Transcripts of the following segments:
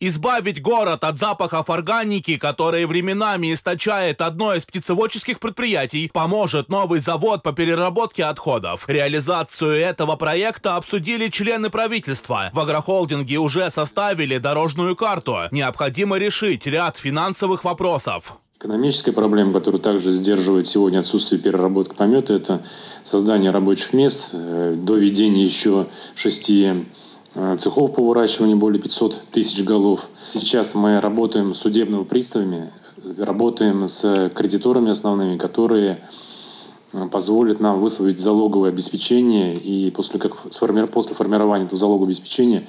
Избавить город от запахов органики, которые временами источает одно из птицеводческих предприятий, поможет новый завод по переработке отходов. Реализацию этого проекта обсудили члены правительства. В агрохолдинге уже составили дорожную карту. Необходимо решить ряд финансовых вопросов. Экономическая проблема, которая также сдерживает сегодня отсутствие переработки помета, это создание рабочих мест, э, до введения еще шести цехов по выращиванию более 500 тысяч голов. Сейчас мы работаем с судебными приставами, работаем с кредиторами основными, которые э, позволят нам высвоить залоговое обеспечение, и после, как, после формирования этого залогового обеспечения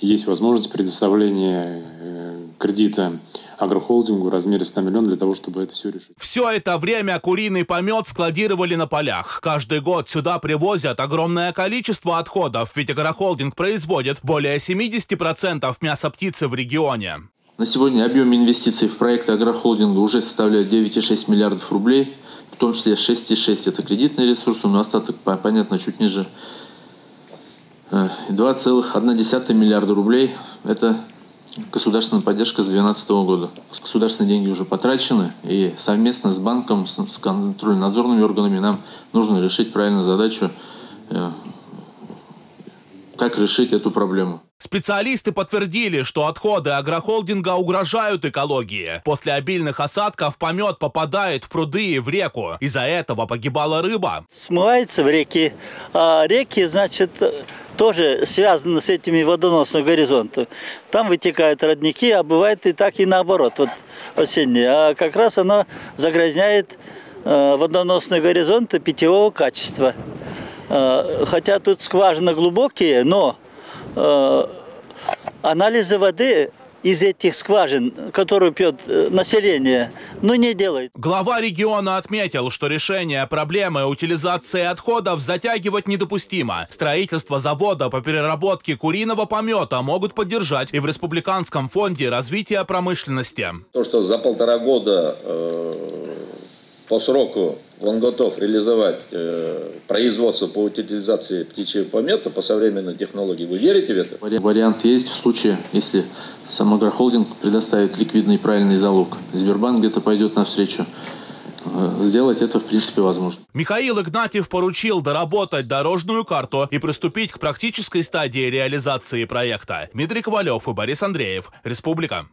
есть возможность предоставления э, кредита агрохолдингу в размере 100 миллионов для того, чтобы это все решить. Все это время куриный помет складировали на полях. Каждый год сюда привозят огромное количество отходов, ведь агрохолдинг производит более 70% мяса птицы в регионе. На сегодня объем инвестиций в проект агрохолдинга уже составляет 9,6 миллиардов рублей, в том числе 6,6 это кредитные ресурсы, но остаток, понятно, чуть ниже 2,1 миллиарда рублей – это государственная поддержка с 2012 года. Государственные деньги уже потрачены, и совместно с банком, с контрольно-надзорными органами нам нужно решить правильную задачу, э, как решить эту проблему. Специалисты подтвердили, что отходы агрохолдинга угрожают экологии. После обильных осадков помет попадает в пруды и в реку. Из-за этого погибала рыба. Смывается в реки. А реки, значит, тоже связаны с этими водоносными горизонтами. Там вытекают родники, а бывает и так, и наоборот, вот осенние. А как раз она загрязняет э, водоносные горизонты питьевого качества. Э, хотя тут скважины глубокие, но э, анализы воды из этих скважин, которые пьет э, население, ну не делает. Глава региона отметил, что решение проблемы утилизации отходов затягивать недопустимо. Строительство завода по переработке куриного помета могут поддержать и в Республиканском фонде развития промышленности. То, что за полтора года э, по сроку он готов реализовать э, производство по утилизации птичьего помета по современной технологии. Вы верите в это? Вариант есть в случае, если сам агрохолдинг предоставит ликвидный правильный залог. Сбербанк где-то пойдет навстречу. Э, сделать это, в принципе, возможно. Михаил Игнатьев поручил доработать дорожную карту и приступить к практической стадии реализации проекта. Дмитрий Ковалев и Борис Андреев. Республика.